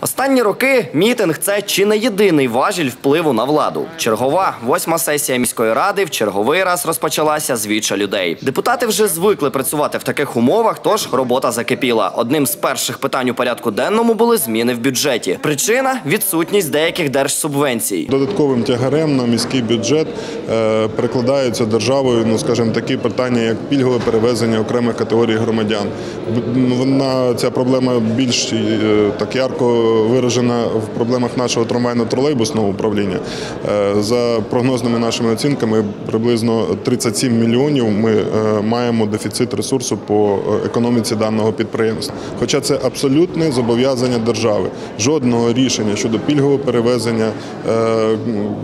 Останні роки мітинг це чи не єдиний важіль впливу на владу. Чергова восьма сесія міської ради в черговий раз розпочалася з віча людей. Депутати вже звикли працювати в таких умовах, тож робота закипіла. Одним з перших питань у порядку денному були зміни в бюджеті. Причина відсутність деяких держсубвенцій. Додатковим тягарем на міський бюджет е, перекладаються державою, ну скажімо, такі питання, як пільгове перевезення окремих категорій громадян. Вона ця проблема більш е, так ярко виражена в проблемах нашого трамвайно-тролейбусного управління. Е, За прогнозними нашими оцінками, приблизно 37 мільйонів ми е, маємо дефіцит ресурсу по е, економіці даного підприємства. Хоча це абсолютне зобов'язання держави. Жодного рішення щодо пільгового перевезення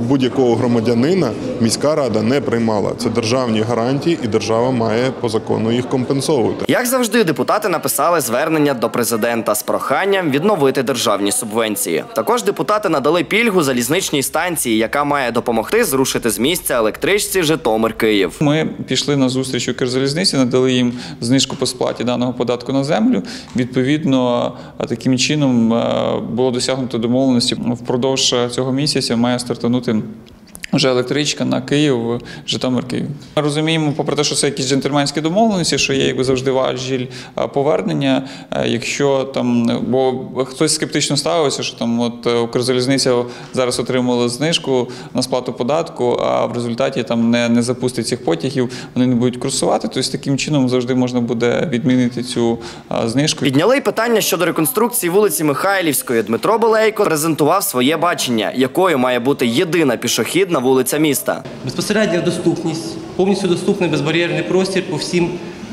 будь-якого громадянина міська рада не приймала. Це державні гарантії, і держава має по закону їх компенсовувати. Як завжди, депутати написали звернення до президента з проханням відновити державні субвенції. Також депутати надали пільгу залізничній станції, яка має допомогти зрушити з місця електричці Житомир-Київ. Ми пішли на зустріч у Кирзалізниці, надали їм знижку по сплаті даного податку на землю. Відповідно, таким чином е, було досягнуто домовленості. Впродовж цього місяця має стартанути. Вже електричка на Київ, Житомир Київ. Ми розуміємо, попри те, що це якісь джентльменські домовленості, що є якби завжди важіль повернення. Е, Якщо там, бо хтось скептично ставився, що там от е, Укрзалізниця зараз отримала знижку на сплату податку, а в результаті там не, не запустить цих потягів, вони не будуть курсувати. Тобто таким чином завжди можна буде відмінити цю знижку. Підняли й питання щодо реконструкції вулиці Михайлівської. Дмитро Белейко презентував своє бачення, якою має бути єдина пішохідна вулиця міста. Безпосередня доступність, повністю доступний безбар'єрний простір по всім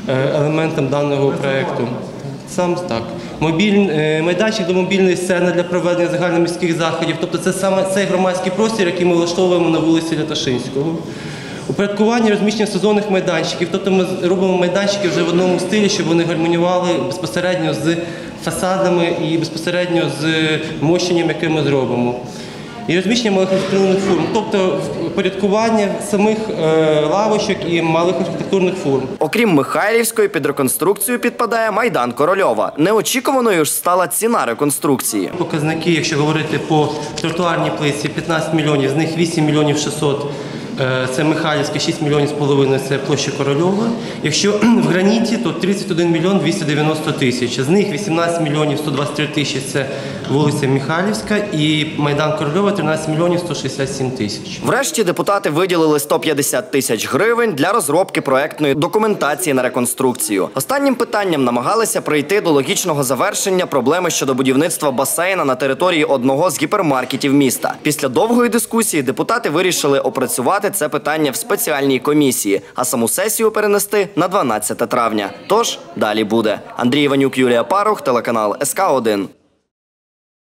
е, елементам даного проєкту. Сам так. Мобіль, е, майданчик до мобільної сцени для проведення загальноміських заходів. Тобто це саме цей громадський простір, який ми влаштовуємо на вулиці Ляташинського. Упорядкування розміщення сезонних майданчиків, тобто ми робимо майданчики вже в одному стилі, щоб вони гармонювали безпосередньо з фасадами і безпосередньо з мощенням, яке ми зробимо. І розміщення малих архітектурних форм, тобто впорядкування самих е, лавочок і малих архітектурних форм. Окрім Михайлівської, під реконструкцію підпадає майдан Корольова. Неочікуваною ж стала ціна реконструкції. Показники, якщо говорити по тротуарній плитці, 15 мільйонів, з них 8 мільйонів 600 е, це Михайлівська, 6 мільйонів з половиною це площа Корольова. Якщо в граніті, то 31 мільйон 290 тисяч. З них 18 мільйонів 123 тисячі це вулиця Михайлівська і Майдан Корольова 13 мільйонів 167 тисяч. Врешті депутати виділили 150 тисяч гривень для розробки проектної документації на реконструкцію. Останнім питанням намагалися прийти до логічного завершення проблеми щодо будівництва басейна на території одного з гіпермаркетів міста. Після довгої дискусії депутати вирішили опрацювати це питання в спеціальній комісії, а саму сесію перенести на 12 травня. Тож далі буде. Андрій Іванюк, Юлія Парух, телеканал СК 1